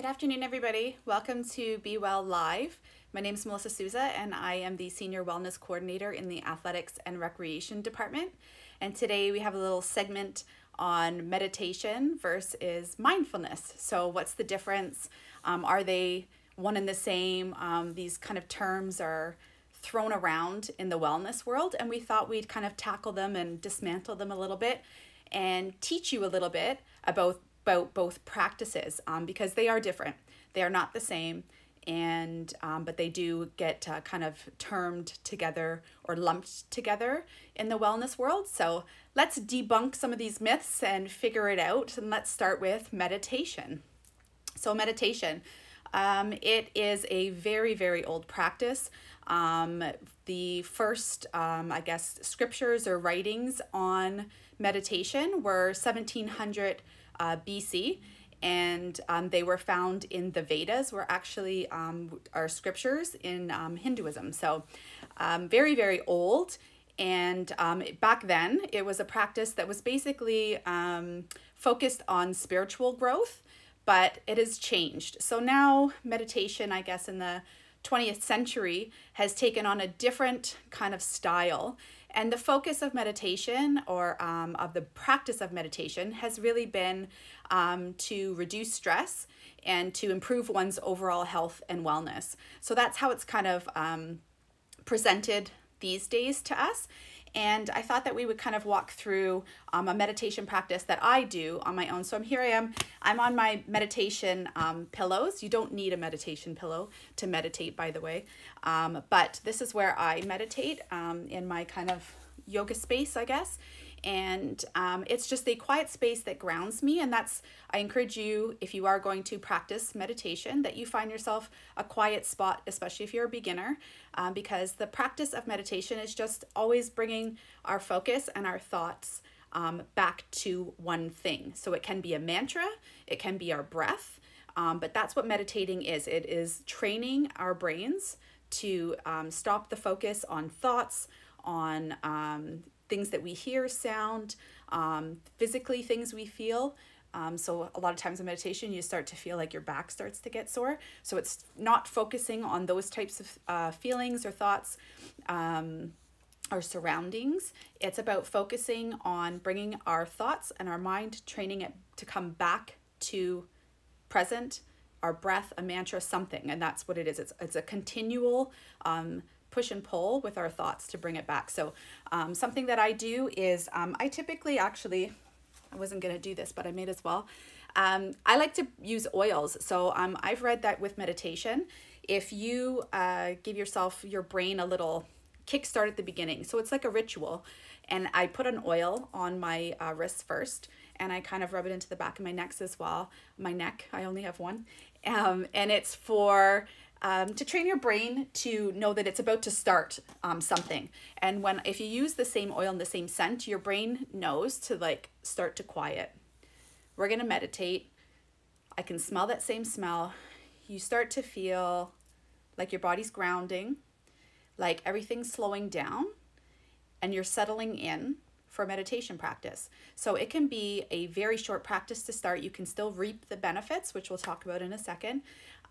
Good afternoon, everybody. Welcome to Be Well Live. My name is Melissa Sousa, and I am the Senior Wellness Coordinator in the Athletics and Recreation Department. And today we have a little segment on meditation versus mindfulness. So, what's the difference? Um, are they one and the same? Um, these kind of terms are thrown around in the wellness world, and we thought we'd kind of tackle them and dismantle them a little bit and teach you a little bit about about both practices um, because they are different. They are not the same, and um, but they do get uh, kind of termed together or lumped together in the wellness world. So let's debunk some of these myths and figure it out. And let's start with meditation. So meditation. Um, it is a very, very old practice. Um, the first, um, I guess, scriptures or writings on meditation were 1700 uh, BC, and um, they were found in the Vedas, were actually um, are scriptures in um, Hinduism. So, um, very very old. And um, back then, it was a practice that was basically um, focused on spiritual growth, but it has changed. So now, meditation, I guess, in the 20th century has taken on a different kind of style and the focus of meditation or um, of the practice of meditation has really been um, to reduce stress and to improve one's overall health and wellness. So that's how it's kind of um, presented these days to us. And I thought that we would kind of walk through um, a meditation practice that I do on my own. So I'm here I am. I'm on my meditation um, pillows. You don't need a meditation pillow to meditate, by the way. Um, but this is where I meditate um, in my kind of yoga space, I guess and um, it's just a quiet space that grounds me and that's i encourage you if you are going to practice meditation that you find yourself a quiet spot especially if you're a beginner um, because the practice of meditation is just always bringing our focus and our thoughts um, back to one thing. So it can be a mantra it can be our breath um, but that's what meditating is. It is training our brains to um, stop the focus on thoughts on um, things that we hear, sound, um, physically things we feel. Um, so a lot of times in meditation, you start to feel like your back starts to get sore. So it's not focusing on those types of uh, feelings or thoughts. Um, surroundings. It's about focusing on bringing our thoughts and our mind, training it to come back to present, our breath, a mantra, something, and that's what it is. It's it's a continual um, push and pull with our thoughts to bring it back. So um, something that I do is um, I typically actually, I wasn't going to do this, but I may as well. Um, I like to use oils. So um, I've read that with meditation, if you uh, give yourself, your brain a little kickstart at the beginning. So it's like a ritual. And I put an oil on my uh, wrists first and I kind of rub it into the back of my neck as well. My neck, I only have one. Um, and it's for um, to train your brain to know that it's about to start um, something. And when if you use the same oil and the same scent, your brain knows to like start to quiet. We're gonna meditate. I can smell that same smell. You start to feel like your body's grounding, like everything's slowing down, and you're settling in for meditation practice. So it can be a very short practice to start. You can still reap the benefits, which we'll talk about in a second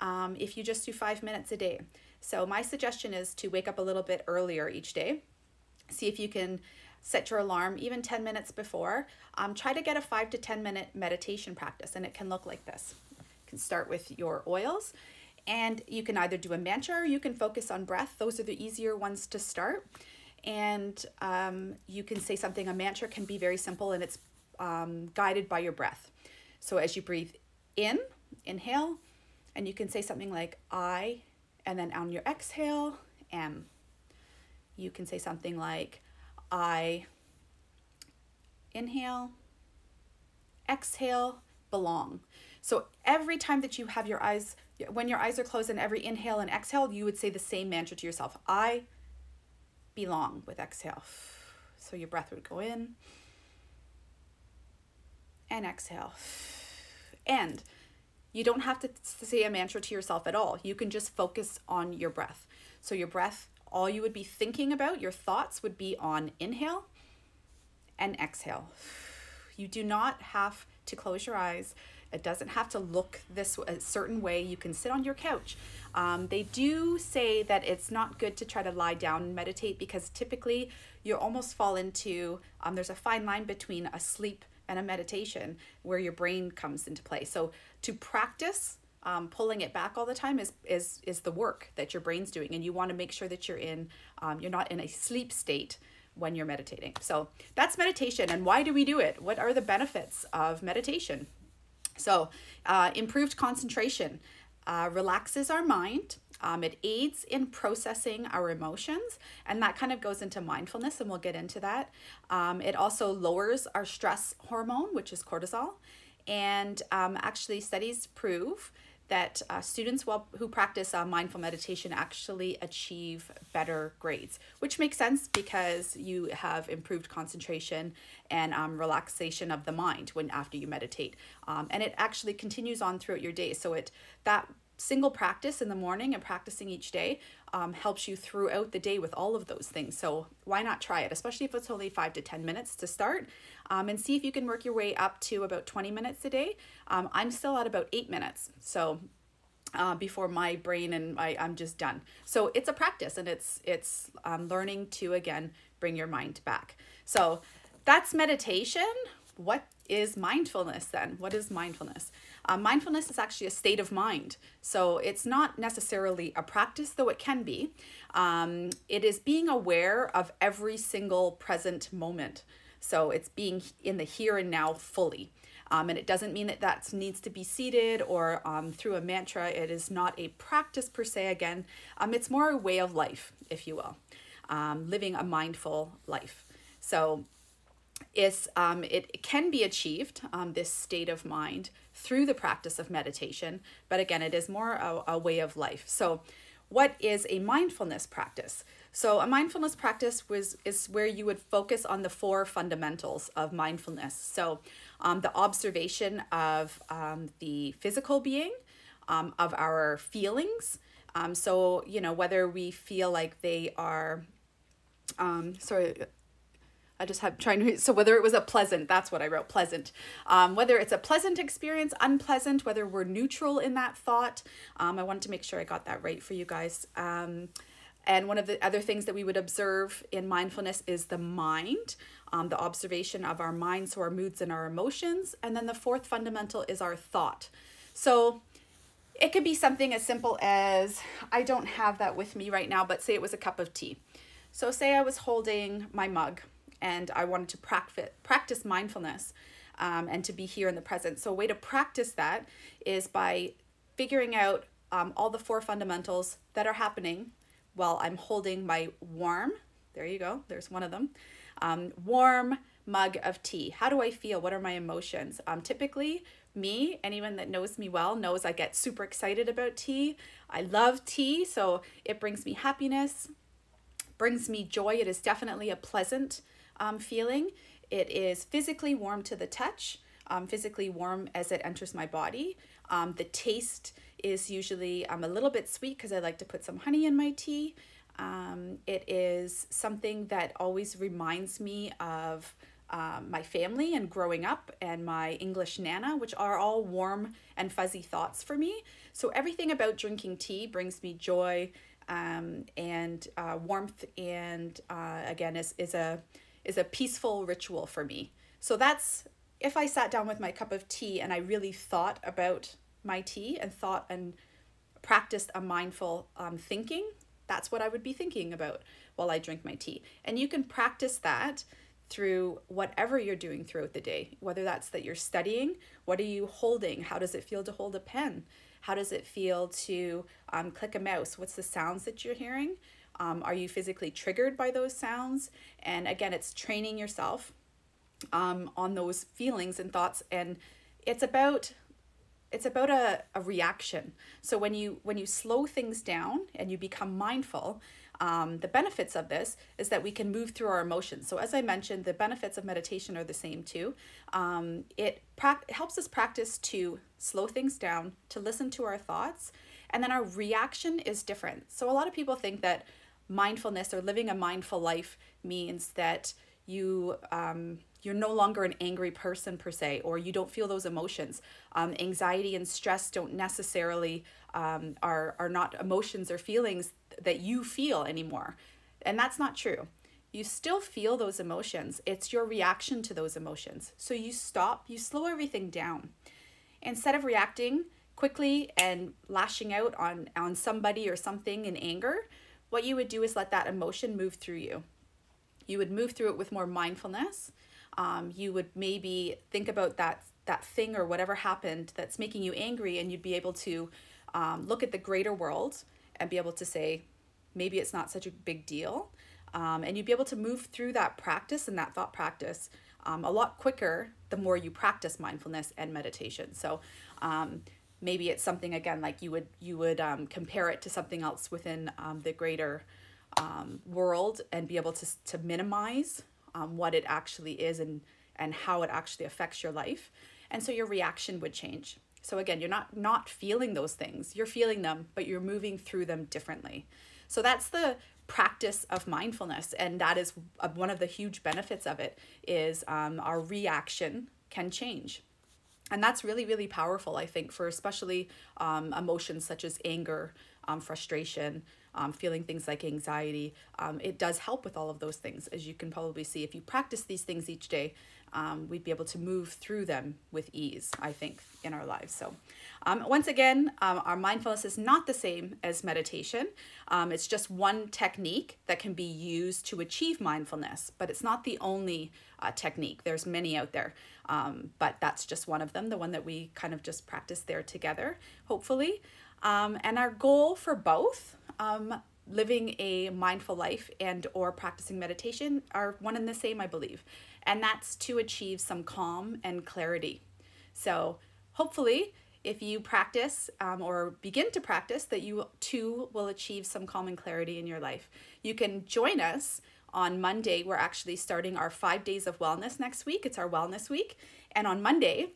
um, if you just do five minutes a day. So my suggestion is to wake up a little bit earlier each day. See if you can set your alarm even 10 minutes before. Um, try to get a five to 10 minute meditation practice and it can look like this. You can start with your oils and you can either do a mantra or you can focus on breath. Those are the easier ones to start. And um, you can say something, a mantra can be very simple and it's um, guided by your breath. So as you breathe in, inhale, and you can say something like I, and then on your exhale, am. You can say something like I, inhale, exhale, belong. So every time that you have your eyes, when your eyes are closed and every inhale and exhale, you would say the same mantra to yourself I belong with exhale. So your breath would go in and exhale. And you don't have to say a mantra to yourself at all. You can just focus on your breath. So, your breath, all you would be thinking about, your thoughts would be on inhale and exhale. You do not have to close your eyes. It doesn't have to look this a certain way. You can sit on your couch. Um, they do say that it's not good to try to lie down and meditate because typically you almost fall into um, there's a fine line between a sleep and a meditation where your brain comes into play. So to practice um, pulling it back all the time is is is the work that your brain's doing, and you want to make sure that you're in um, you're not in a sleep state when you're meditating. So that's meditation, and why do we do it? What are the benefits of meditation? So uh, improved concentration uh, relaxes our mind. Um, it aids in processing our emotions, and that kind of goes into mindfulness, and we'll get into that. Um, it also lowers our stress hormone, which is cortisol. And um, actually, studies prove that uh, students who practice uh, mindful meditation actually achieve better grades, which makes sense because you have improved concentration and um, relaxation of the mind when after you meditate, um, and it actually continues on throughout your day. So it that single practice in the morning and practicing each day um, helps you throughout the day with all of those things. So why not try it, especially if it's only five to 10 minutes to start um, and see if you can work your way up to about 20 minutes a day. Um, I'm still at about eight minutes. So uh, before my brain and I, I'm just done. So it's a practice and it's, it's um, learning to, again, bring your mind back. So that's meditation. What is mindfulness then? What is mindfulness? Uh, mindfulness is actually a state of mind. So it's not necessarily a practice, though it can be. Um, it is being aware of every single present moment. So it's being in the here and now fully. Um, and it doesn't mean that that needs to be seated or um, through a mantra. It is not a practice per se, again. Um, it's more a way of life, if you will, um, living a mindful life. So it's, um, it can be achieved, um, this state of mind, through the practice of meditation. But again, it is more a, a way of life. So what is a mindfulness practice? So a mindfulness practice was is where you would focus on the four fundamentals of mindfulness. So um, the observation of um, the physical being, um, of our feelings. Um, so you know whether we feel like they are, um, sorry, I just have trying to, so whether it was a pleasant, that's what I wrote, pleasant. Um, whether it's a pleasant experience, unpleasant, whether we're neutral in that thought. Um, I wanted to make sure I got that right for you guys. Um, and one of the other things that we would observe in mindfulness is the mind, um, the observation of our mind, so our moods and our emotions. And then the fourth fundamental is our thought. So it could be something as simple as I don't have that with me right now, but say it was a cup of tea. So, say I was holding my mug and I wanted to practice practice mindfulness um, and to be here in the present. So a way to practice that is by figuring out um, all the four fundamentals that are happening while I'm holding my warm, there you go, there's one of them, um, warm mug of tea. How do I feel? What are my emotions? Um, typically, me, anyone that knows me well, knows I get super excited about tea. I love tea, so it brings me happiness, brings me joy. It is definitely a pleasant um, feeling. It is physically warm to the touch, um, physically warm as it enters my body. Um, the taste is usually um, a little bit sweet because I like to put some honey in my tea. Um, it is something that always reminds me of um, my family and growing up and my English Nana, which are all warm and fuzzy thoughts for me. So everything about drinking tea brings me joy um, and uh, warmth and uh, again is, is a is a peaceful ritual for me. So that's if I sat down with my cup of tea and I really thought about my tea and thought and practiced a mindful um, thinking, that's what I would be thinking about while I drink my tea. And you can practice that through whatever you're doing throughout the day, whether that's that you're studying, what are you holding? How does it feel to hold a pen? How does it feel to um, click a mouse? What's the sounds that you're hearing? Um, are you physically triggered by those sounds? And again, it's training yourself um, on those feelings and thoughts. And it's about it's about a, a reaction. So when you when you slow things down and you become mindful, um, the benefits of this is that we can move through our emotions. So as I mentioned, the benefits of meditation are the same too. Um, it helps us practice to slow things down, to listen to our thoughts, and then our reaction is different. So a lot of people think that mindfulness or living a mindful life means that you um, you're no longer an angry person per se, or you don't feel those emotions. Um, anxiety and stress don't necessarily um, are are not emotions or feelings that you feel anymore, and that's not true. You still feel those emotions. It's your reaction to those emotions. So you stop, you slow everything down. Instead of reacting quickly and lashing out on on somebody or something in anger, what you would do is let that emotion move through you. You would move through it with more mindfulness. Um, you would maybe think about that that thing or whatever happened that's making you angry and you'd be able to um, look at the greater world and be able to say maybe it's not such a big deal. Um, and you'd be able to move through that practice and that thought practice um, a lot quicker the more you practice mindfulness and meditation. So um, maybe it's something again like you would you would um, compare it to something else within um, the greater um, world and be able to, to minimize um, what it actually is and and how it actually affects your life. And so your reaction would change. So again you're not not feeling those things. You're feeling them but you're moving through them differently. So that's the practice of mindfulness and that is one of the huge benefits of it is um, our reaction can change and that's really really powerful i think for especially um, emotions such as anger um, frustration um, feeling things like anxiety. Um, it does help with all of those things, as you can probably see. If you practice these things each day, um, we'd be able to move through them with ease, I think, in our lives. So, um, once again, um, our mindfulness is not the same as meditation. Um, it's just one technique that can be used to achieve mindfulness, but it's not the only uh, technique. There's many out there, um, but that's just one of them, the one that we kind of just practice there together, hopefully. Um, and our goal for both living a mindful life and or practicing meditation are one and the same i believe and that's to achieve some calm and clarity. So hopefully if you practice um, or begin to practice that you too will achieve some calm and clarity in your life. You can join us on monday. We're actually starting our five days of wellness next week. It's our wellness week. And on monday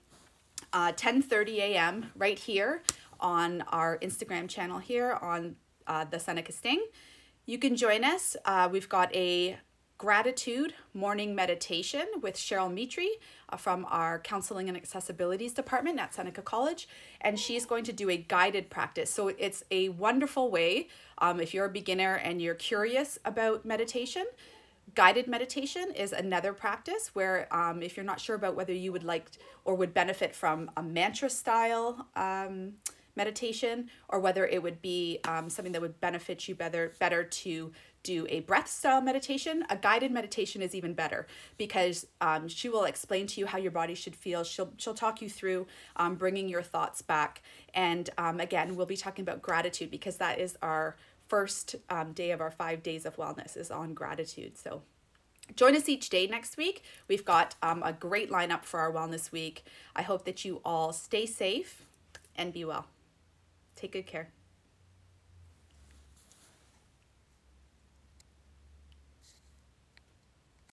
uh, 10 30 a.m right here on our instagram channel here on uh, the Seneca Sting. You can join us. Uh, we've got a gratitude morning meditation with Cheryl Mitri uh, from our counseling and accessibilities department at Seneca College, and she's going to do a guided practice. So it's a wonderful way um, if you're a beginner and you're curious about meditation. Guided meditation is another practice where, um, if you're not sure about whether you would like or would benefit from a mantra style um, meditation or whether it would be um, something that would benefit you better better to do a breath style meditation a guided meditation is even better because um, she will explain to you how your body should feel she'll she'll talk you through um, bringing your thoughts back and um, again we'll be talking about gratitude because that is our first um, day of our five days of wellness is on gratitude so Join us each day next week. We've got um, a great lineup for our Wellness Week. I hope that you all stay safe and be well. Take good care.